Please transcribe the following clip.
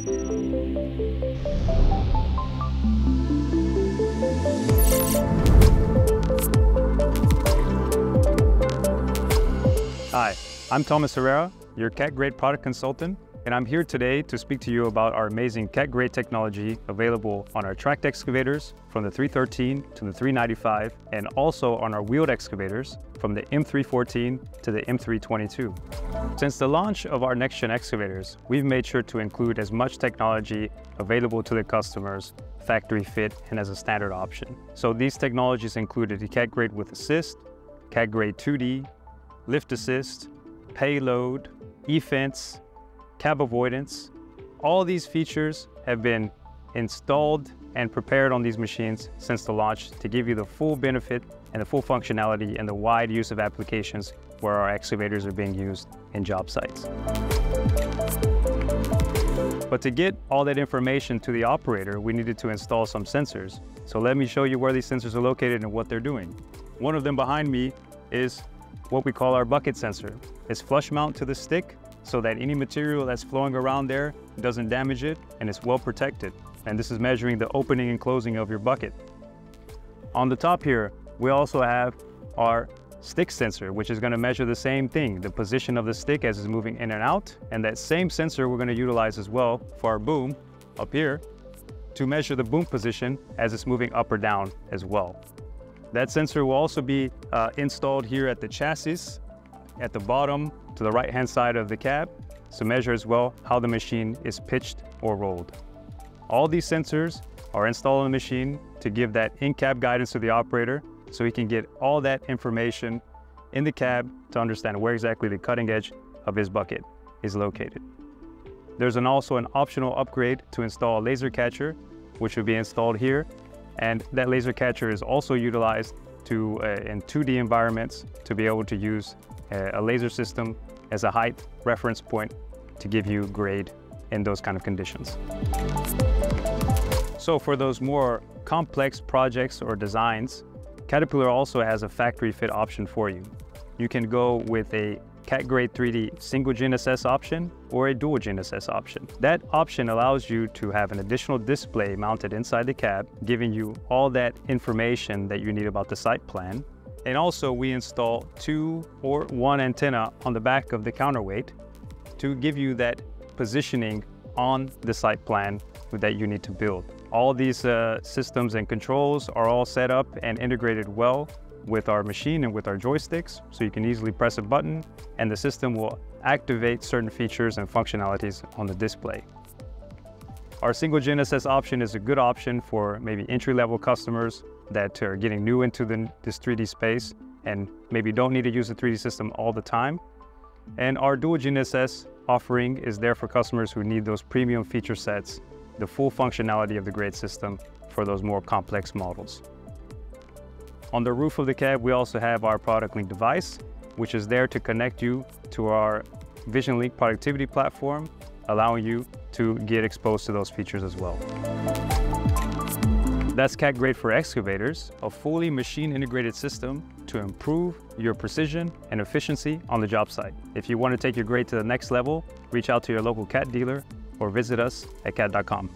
Hi, I'm Thomas Herrera, your CAT Grade product consultant, and I'm here today to speak to you about our amazing CAT Grade technology available on our tracked excavators from the 313 to the 395, and also on our wheeled excavators from the M314 to the M322. Since the launch of our next-gen excavators, we've made sure to include as much technology available to the customers factory fit and as a standard option. So these technologies included the CAT Grade with Assist, CAT Grade 2D, Lift Assist, Payload, E-Fence, Cab Avoidance. All these features have been installed and prepared on these machines since the launch to give you the full benefit and the full functionality and the wide use of applications where our excavators are being used in job sites. But to get all that information to the operator, we needed to install some sensors. So let me show you where these sensors are located and what they're doing. One of them behind me is what we call our bucket sensor. It's flush mount to the stick so that any material that's flowing around there doesn't damage it and it's well protected. And this is measuring the opening and closing of your bucket. On the top here, we also have our stick sensor, which is gonna measure the same thing, the position of the stick as it's moving in and out. And that same sensor we're gonna utilize as well for our boom up here to measure the boom position as it's moving up or down as well. That sensor will also be uh, installed here at the chassis at the bottom to the right hand side of the cab to measure as well how the machine is pitched or rolled. All these sensors are installed on the machine to give that in-cab guidance to the operator so he can get all that information in the cab to understand where exactly the cutting edge of his bucket is located. There's an also an optional upgrade to install a laser catcher, which will be installed here and that laser catcher is also utilized to, uh, in 2D environments to be able to use a laser system as a height reference point to give you grade in those kind of conditions. So for those more complex projects or designs, Caterpillar also has a factory fit option for you. You can go with a CAT Grade 3D single GNSS option or a dual GNSS option. That option allows you to have an additional display mounted inside the cab, giving you all that information that you need about the site plan. And also we install two or one antenna on the back of the counterweight to give you that positioning on the site plan that you need to build. All these uh, systems and controls are all set up and integrated well with our machine and with our joysticks, so you can easily press a button and the system will activate certain features and functionalities on the display. Our single GNSS option is a good option for maybe entry-level customers that are getting new into the, this 3D space and maybe don't need to use the 3D system all the time. And our dual GNSS offering is there for customers who need those premium feature sets, the full functionality of the grade system for those more complex models. On the roof of the cab, we also have our Product Link device, which is there to connect you to our VisionLink productivity platform, allowing you to get exposed to those features as well. That's CAT Grade for excavators, a fully machine integrated system to improve your precision and efficiency on the job site. If you want to take your grade to the next level, reach out to your local CAT dealer or visit us at cat.com.